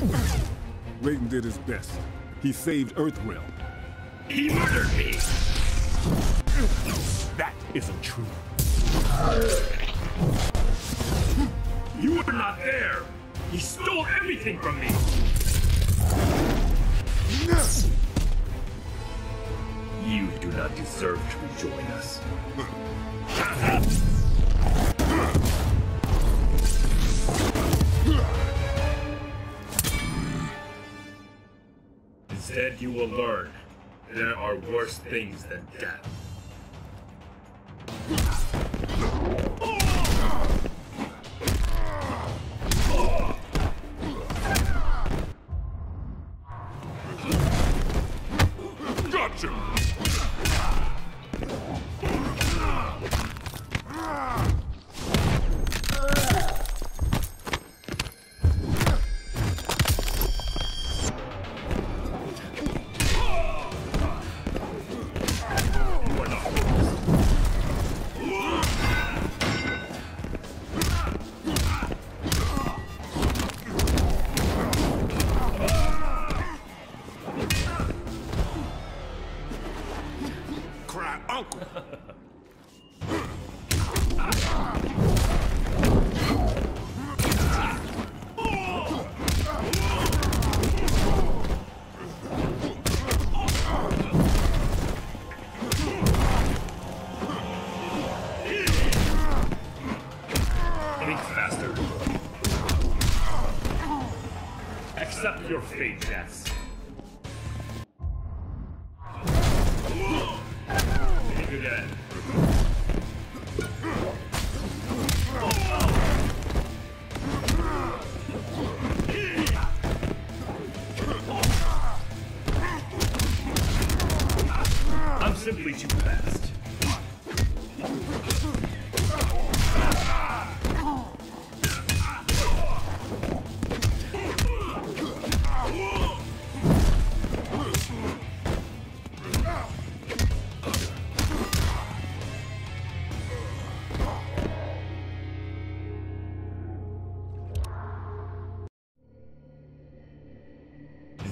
Raiden did his best. He saved Earthrealm. He murdered me! That isn't true. You were not there! He stole everything from me! You do not deserve to rejoin us. Instead, you will learn there are worse things than death. Gotcha! Your fate, Jax. I'm simply too fast.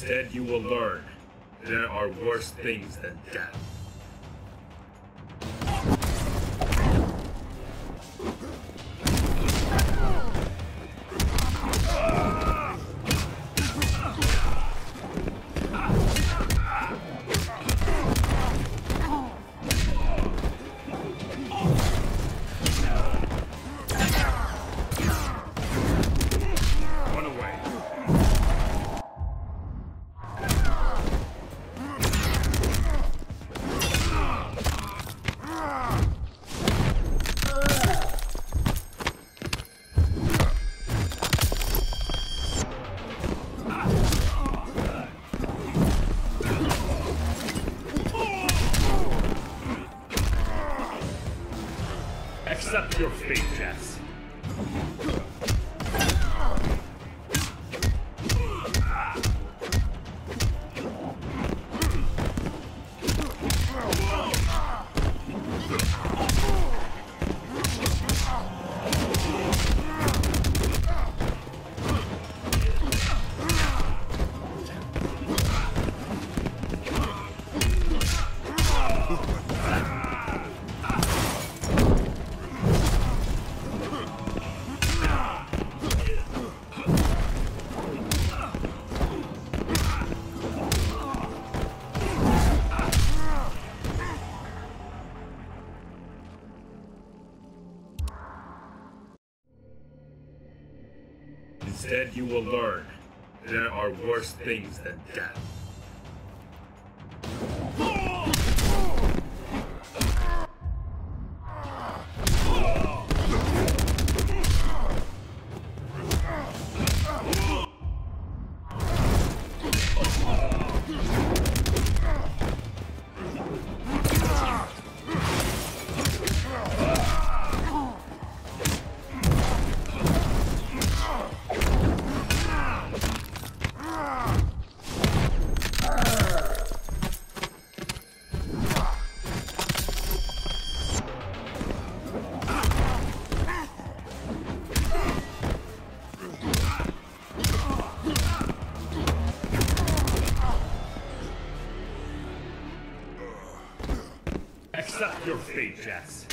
Instead, you will learn there are worse things than death. Your fate, Jax. Instead, you will learn there are worse things than death. Your fate, Jax.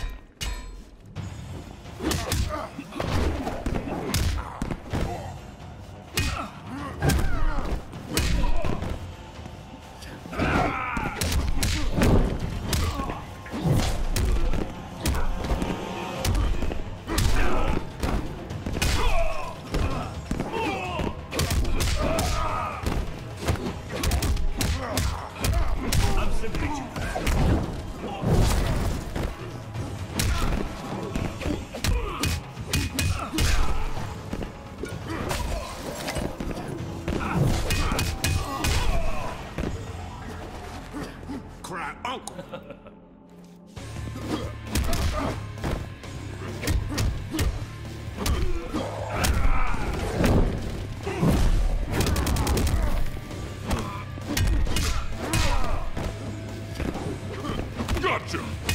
Gotcha!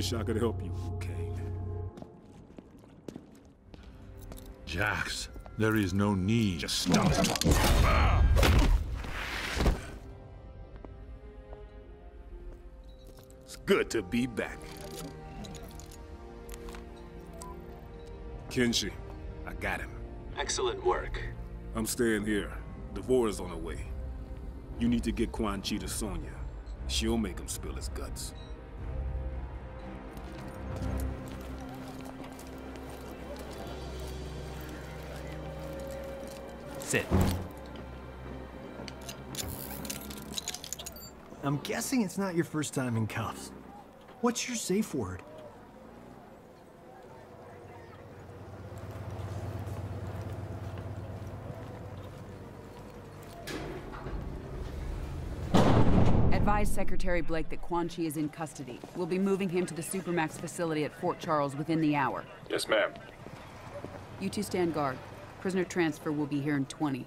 Wish I could help you, Liu Kang. Jax, there is no need. Just stop. it. It's good to be back. Kenshi, I got him. Excellent work. I'm staying here. D'Vorah's on her way. You need to get Quan Chi to Sonya. She'll make him spill his guts. Sit. I'm guessing it's not your first time in cuffs. What's your safe word? Advise Secretary Blake that Quan Chi is in custody. We'll be moving him to the Supermax facility at Fort Charles within the hour. Yes, ma'am. You two stand guard. Prisoner transfer will be here in 20.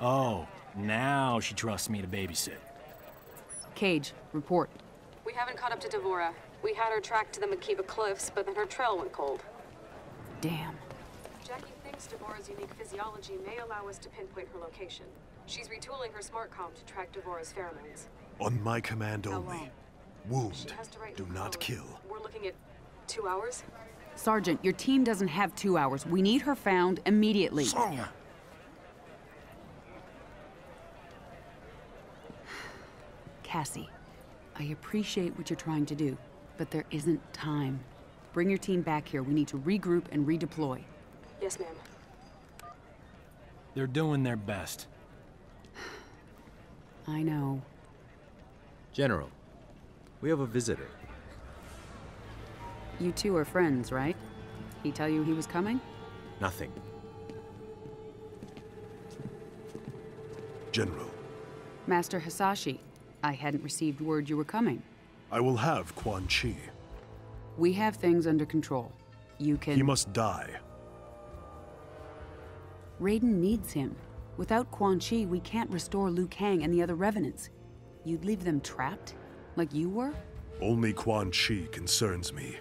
Oh, now she trusts me to babysit. Cage, report. We haven't caught up to D'Vorah. We had her tracked to the Makiba Cliffs, but then her trail went cold. Damn. Jacqui thinks D'Vorah's unique physiology may allow us to pinpoint her location. She's retooling her smart com to track D'Vorah's pheromones. On my command How only. long? Wound. She has to write Do not code. kill. We're looking at two hours? Sergeant, your team doesn't have two hours. We need her found immediately. Sonya! Cassie, I appreciate what you're trying to do, but there isn't time. Bring your team back here. We need to regroup and redeploy. Yes, ma'am. They're doing their best. I know. General, we have a visitor. You two are friends, right? He tell you he was coming? Nothing. General, Master Hasashi, I hadn't received word you were coming. I will have Quan Chi. We have things under control. You can. He must die. Raiden needs him. Without Quan Chi, we can't restore Liu Kang and the other revenants. You'd leave them trapped? Like you were? Only Quan Chi concerns me.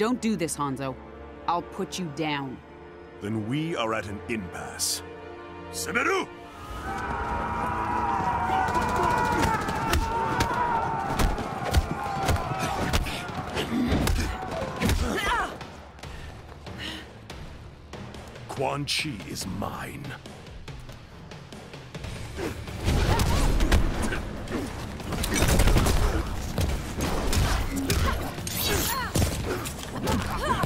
Don't do this, Hanzo. I'll put you down. Then we are at an impasse. Semeru! Quan Chi is mine. Ha!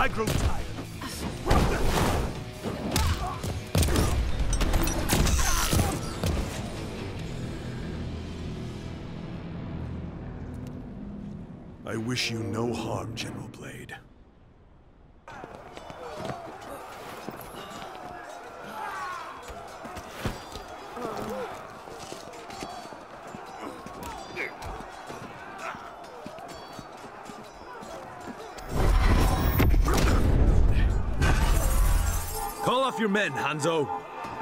I grow tired. I wish you no harm, General Blade. Your men, Hanzo.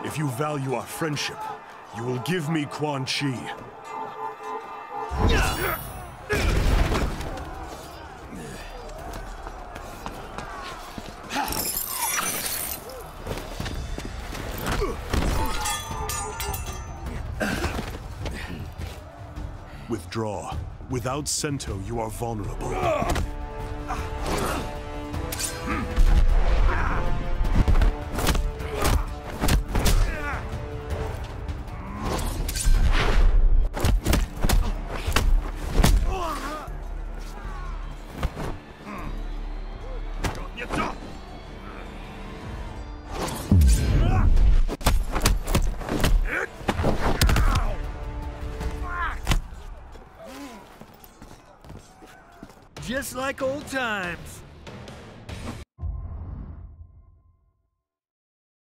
If you value our friendship, you will give me Quan Chi. Withdraw. Without Sento, you are vulnerable. Just like old times.